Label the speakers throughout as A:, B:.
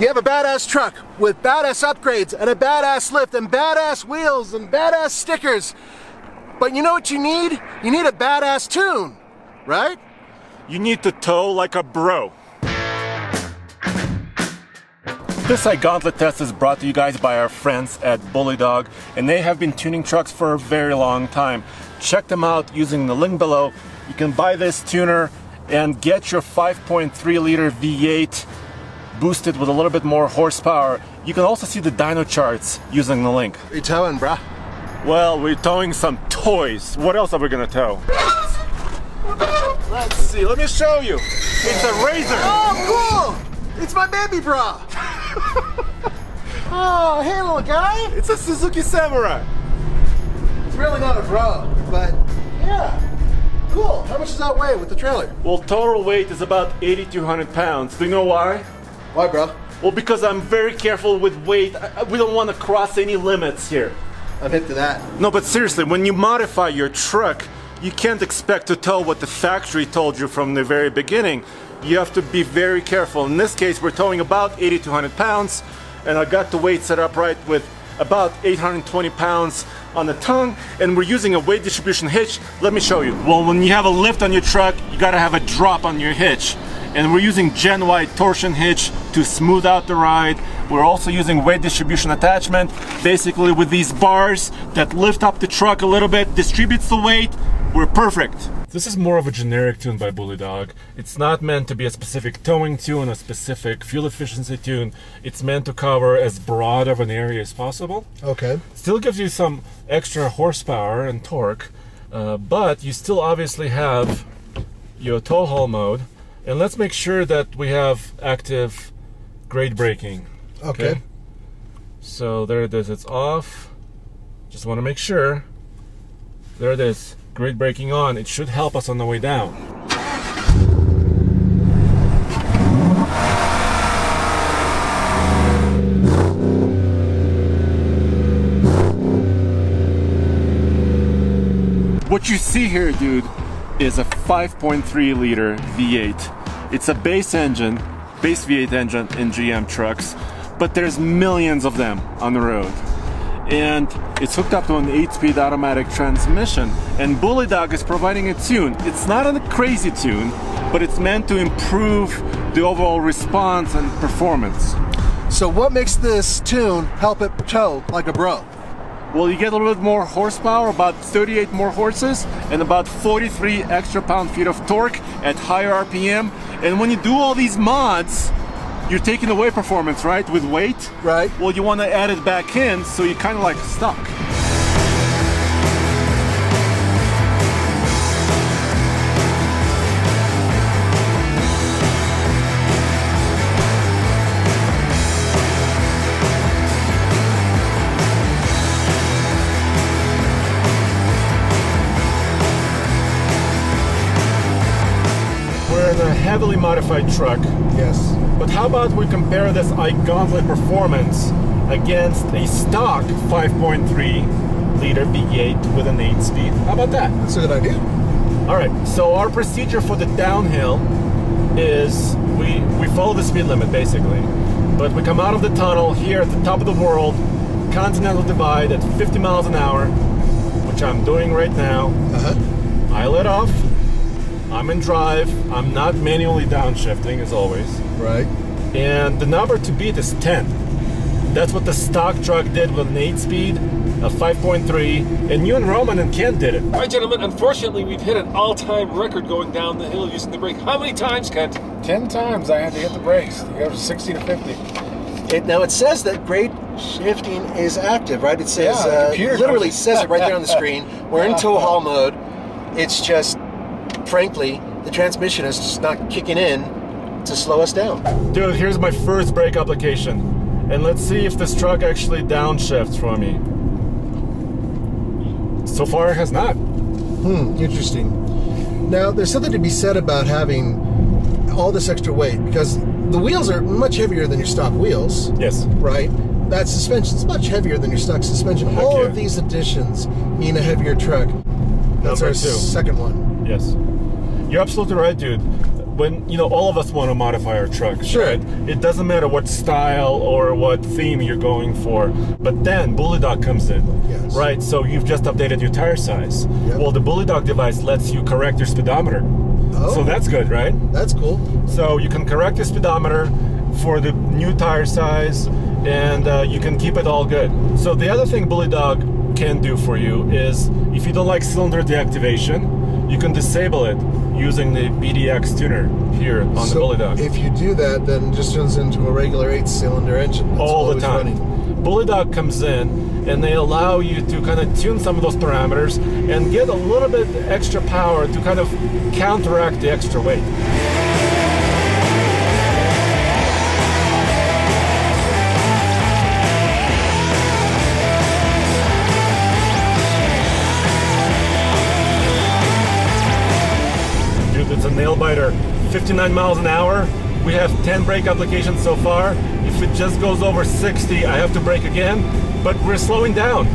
A: You have a badass truck with badass upgrades and a badass lift and badass wheels and badass stickers. But you know what you need? You need a badass tune, right?
B: You need to tow like a bro. This Ike Gauntlet test is brought to you guys by our friends at Bully Dog, and they have been tuning trucks for a very long time. Check them out using the link below. You can buy this tuner and get your 5.3 liter V8 boosted with a little bit more horsepower. You can also see the dyno charts using the link.
A: What you towing, bruh?
B: Well, we're towing some toys. What else are we gonna tow? Let's see, let me show you. It's a razor.
A: Oh, cool! It's my baby bra! oh, hey, little guy!
B: It's a Suzuki Samurai.
A: It's really not a bra, but yeah. Cool. How much does that weigh with the trailer?
B: Well, total weight is about 8,200 pounds. Do you know why?
A: Why, bro?
B: Well, because I'm very careful with weight. I- We don't want to cross any limits here.
A: I'm hip to that.
B: No, but seriously, when you modify your truck, you can't expect to tell what the factory told you from the very beginning. You have to be very careful. In this case, we're towing about 8,200 pounds, and I got the weight set up right with about 820 pounds on the tongue, and we're using a weight distribution hitch. Let me show you. Well, when you have a lift on your truck, you gotta have a drop on your hitch. And we're using Gen Y torsion hitch to smooth out the ride. We're also using weight distribution attachment, basically with these bars that lift up the truck a little bit, distributes the weight. We're perfect. This is more of a generic tune by Bully Dog. It's not meant to be a specific towing tune, a specific fuel efficiency tune. It's meant to cover as broad of an area as possible.
A: Okay.
B: Still gives you some extra horsepower and torque, uh, but you still obviously have your tow haul mode. And let's make sure that we have active grade braking.
A: Okay.
B: So there it is, it's off. Just want to make sure. There it is, grade braking on. It should help us on the way down. What you see here, dude, is a 5.3 liter V8. It's a base engine, base V8 engine in GM trucks, but there's millions of them on the road. And it's hooked up to an 8-speed automatic transmission. And Bully Dog is providing a tune. It's not a crazy tune, but it's meant to improve the overall response and performance.
A: So what makes this tune help it tow like a bro?
B: Well, you get a little bit more horsepower, about 38 more horses, and about 43 extra pound-feet of torque at higher RPM. And when you do all these mods, you're taking away performance, right, with weight?
A: Right.
B: Well, you want to add it back in, so you're kind of like stuck. Heavily modified truck.
A: Yes.
B: But how about we compare this Ike Gauntlet performance against a stock 5.3 liter V8 with an 8 speed? How about that?
A: That's a good idea.
B: All right, so our procedure for the downhill is we, we follow the speed limit basically. But we come out of the tunnel here at the top of the world, Continental Divide at 50 miles an hour, which I'm doing right now.
A: Uh-huh.
B: I let off, I'm in drive, I'm not manually downshifting as always.
A: Right.
B: and the number to beat is 10. That's what the stock truck did with an 8 speed, a 5.3, and you and Roman and Kent did it.
C: All right, gentlemen, unfortunately, we've hit an all time record going down the hill using the brake. How many times, Kent?
D: Ten times I had to hit the brakes. You go from 60 to 50.
A: It, now it says that grade shifting is active, right? It says
D: Yeah,
A: uh, literally says it right there on the screen. We're in tow haul mode. It's just, frankly, the transmission is just not kicking in to slow us down.
B: Dude, here's my first brake application. And let's see if this truck actually downshifts for me. So far, it has not.
A: Hmm, interesting. Now, there's something to be said about having all this extra weight because the wheels are much heavier than your stock wheels,
B: Yes.
A: right? That suspension is much heavier than your stock suspension.
B: Heck
A: all
B: yeah.
A: of these additions mean a heavier truck. That's
B: Number
A: our
B: two.
A: second one.
B: Yes. You're absolutely right, dude. When, you know, all of us want to modify our trucks.
A: Sure.
B: Right? It doesn't matter what style or what theme you're going for. But then Bully Dog comes in.
A: Yes.
B: Right? So you've just updated your tire size.
A: Yep.
B: Well, the Bully Dog device lets you correct your speedometer.
A: Oh.
B: So that's good, right?
A: That's cool.
B: So you can correct your speedometer for the new tire size and uh, you can keep it all good. So the other thing Bully Dog can do for you is if you don't like cylinder deactivation, you can disable it using the BDX tuner here on the
A: so
B: Bully Dog.
A: if you do that, then it just turns into a regular eight-cylinder engine. That's
B: all the time.
A: running.
B: Bully Dog comes in and they allow you to kind of tune some of those parameters and get a little bit extra power to kind of counteract the extra weight. It's a nail biter. 59 miles an hour. We have 10 brake applications so far. If it just goes over 60, I have to brake again. But we're slowing down.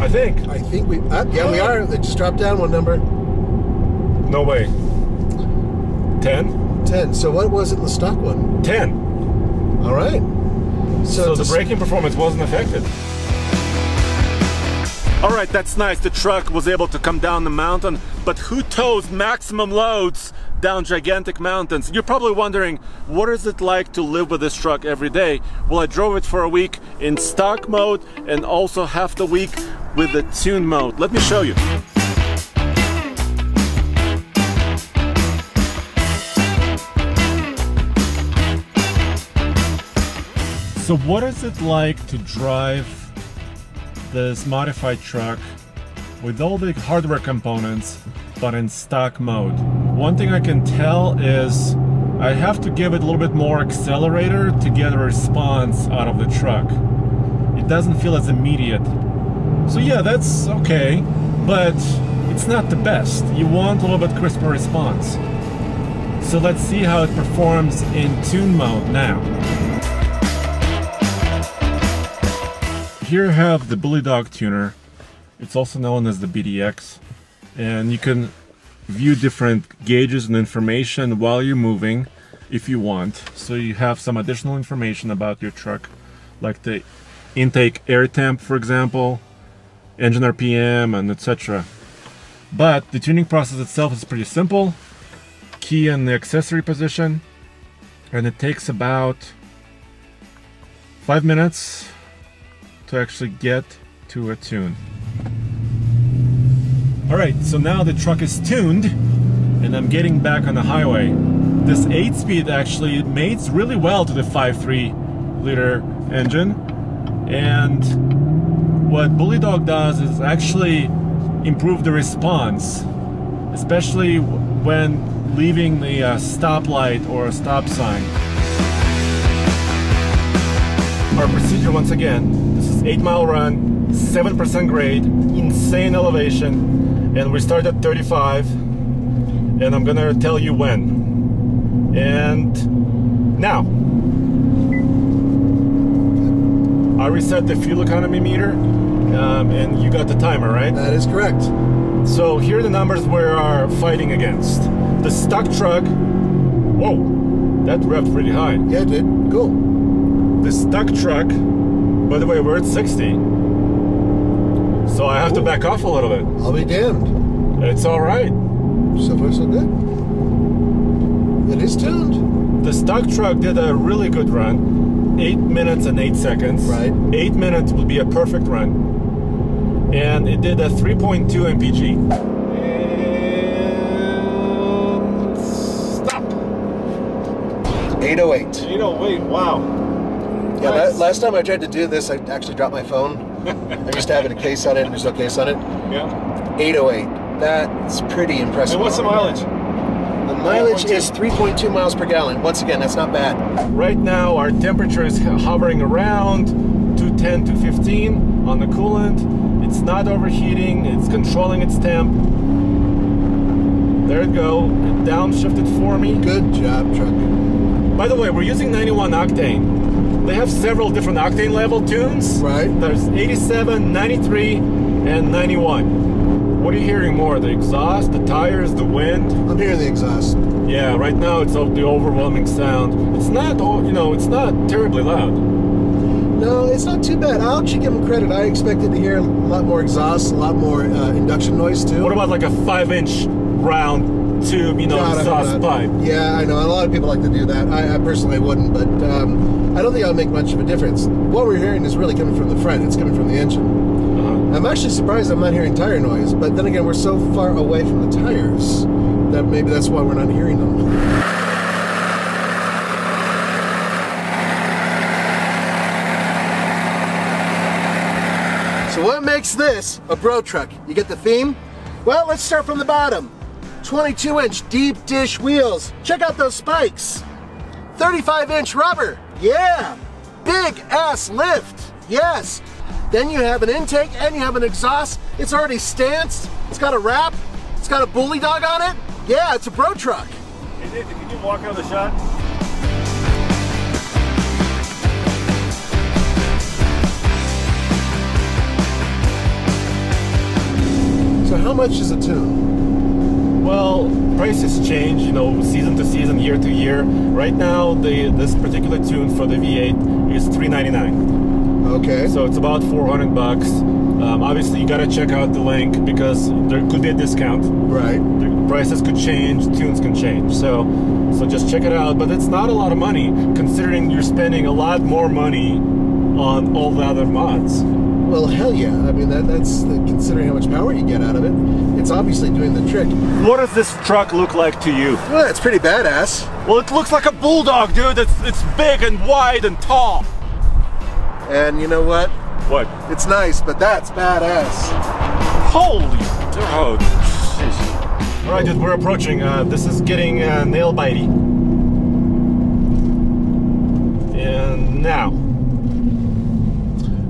B: I think.
A: I think we, uh, yeah, we are. It just dropped down one number,
B: No way. 10?
A: ten. So what was it in the stock one?
B: 10.
A: All right. So,
B: So the braking performance wasn't affected. All right, that's nice. The truck was able to come down the mountain, but who tows maximum loads down gigantic mountains? You're probably wondering, what is it like to live with this truck every day? Well, I drove it for a week in stock mode and also half the week with the tune mode. Let me show you. So what is it like to drive this modified truck with all the hardware components but in stock mode? One thing I can tell is I have to give it a little bit more accelerator to get a response out of the truck. It doesn't feel as immediate. So yeah, that's okay, but it's not the best. You want a little bit crisper response. So let's see how it performs in tune mode now. Here I have the Bully Dog tuner. It's also known as the BDX. And you can view different gauges and information while you're moving if you want. So you have some additional information about your truck, like the intake air temp, for example, engine RPM, and etc. But the tuning process itself is pretty simple. Key in the accessory position, and it takes about five minutes to actually get to a tune. All right, so now the truck is tuned and I'm getting back on the highway. This 8 speed actually mates really well to the 5.3 liter engine. And what Bully Dog does is actually improve the response, especially when leaving the uh, stoplight or a stop sign. Our procedure once again, 8 mile run, 7% grade, insane elevation, and we start at 35, and I'm gonna tell you when. And now, I reset the fuel economy meter, um, and you got the timer, right?
A: that is correct.
B: So here are the numbers we are fighting against. The stock truck, whoa, that revved pretty high.
A: Yeah, dude. Cool.
B: The stuck truck, by the way, we're at 60. So I have to back off a little bit.
A: I'll be damned.
B: It's all right.
A: So far, so good. It is tuned.
B: The stock truck did a really good run. Eight minutes and eight seconds.
A: Right.
B: Eight minutes would be a perfect run. And it did a 3.2 mpg.
C: And stop.
A: 808.
C: You know, wait, wow.
A: Yeah,
C: Nice.
A: la- last time I tried to do this, I actually dropped my phone. I'm used to having a case on it, and there's no case on it.
C: Yeah.
A: 808. That's pretty impressive.
C: And what's the mileage?
A: The Mileage is 3.2 miles per gallon. Once again, that's not bad.
B: Right now, our temperature is hovering around 210, 215 on the coolant. It's not overheating, it's controlling its temp. There it go. It downshifted for me.
A: Good job, truck.
B: By the way, we're using 91 octane. They have several different octane level tunes.
A: Right.
B: There's 87, 93, and 91. What are you hearing more? The exhaust, the tires, the wind?
A: I'm hearing the exhaust.
B: Yeah, right now it's the overwhelming sound. It's not, you know, it's not terribly loud.
A: No, it's not too bad. I'll actually give them credit. I expected to hear a lot more exhaust, a lot more uh, induction noise too.
B: What about like a five-inch round tube, you know,
A: God,
B: exhaust pipe?
A: Yeah, I know. A lot of people like to do that. I, I personally wouldn't, but um, I don't think it'll make much of a difference. What we're hearing is really coming from the front. It's coming from the engine.
B: Uh-huh.
A: I'm actually surprised I'm not hearing tire noise, but then again, we're so far away from the tires that maybe that's why we're not hearing them. So what makes this a bro truck? You get the theme? Well, let's start from the bottom. 22 inch deep dish wheels. Check out those spikes. 35 inch rubber. Yeah. Big ass lift. Yes. Then you have an intake and you have an exhaust. It's already stanced. It's got a wrap. It's got a bully dog on it. Yeah, it's a bro truck.
B: Hey, Nathan, can you walk out of the shot?
A: So how much is a tune?
B: Well, prices change, you know, season to season, year to year. Right now, the this particular tune for the V8 is 399.
A: Okay.
B: So it's about 400 bucks. Um, obviously, you gotta check out the link because there could be a discount.
A: right.
B: The prices could change, tunes can change. So, so just check it out. But it's not a lot of money considering you're spending a lot more money on all the other mods.
A: Well, hell yeah. I mean, that, that's the, considering how much power you get out of it. It's obviously doing the trick.
B: What does this truck look like to you?
A: Well, it's pretty badass.
B: Well, it looks like a bulldog, dude. It's it's big and wide and tall.
A: And you know what?
B: What?
A: It's nice, but that's badass.
B: Holy oh, jeez. All right, dude. We're approaching. Uh, this is getting uh, nail bitey. And now,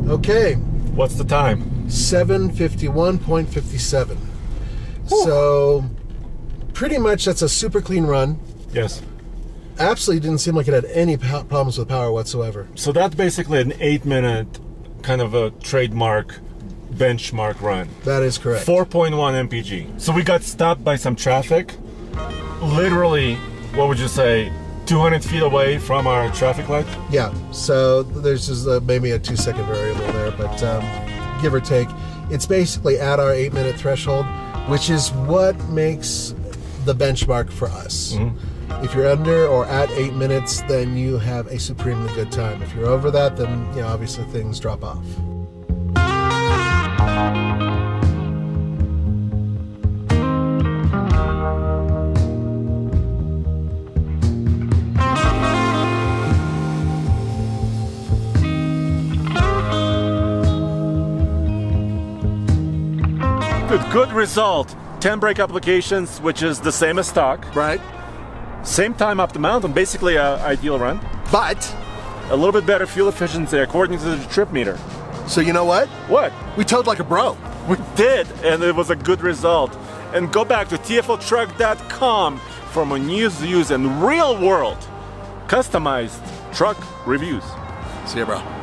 A: Okay,
B: what's the time?
A: 751.57. So, pretty much that's a super clean run.
B: Yes.
A: Absolutely didn't seem like it had any problems with power whatsoever.
B: So that's basically an eight-minute kind of a trademark benchmark run.
A: That is correct.
B: 4.1 mpg. So we got stopped by some traffic. Literally, what would you say, 200 feet away from our traffic light?
A: Yeah, so there's just uh, maybe a two second variable but um, give or take, it's basically at our eight minute threshold, which is what makes the benchmark for us. If you're under or at eight minutes, then you have a supremely good time. If you're over that, then you know obviously things drop off.
B: Good, good result. 10 brake applications, which is the same as stock.
A: Right?
B: Same time up the mountain, basically a ideal run.
A: But
B: A little bit better fuel efficiency according to the trip meter.
A: so you know what?
B: What?
A: We towed like a bro.
B: We did, and it was a good result. And go back to tfltruck.com for more news, views, and real world customized truck reviews.
A: See ya, bro.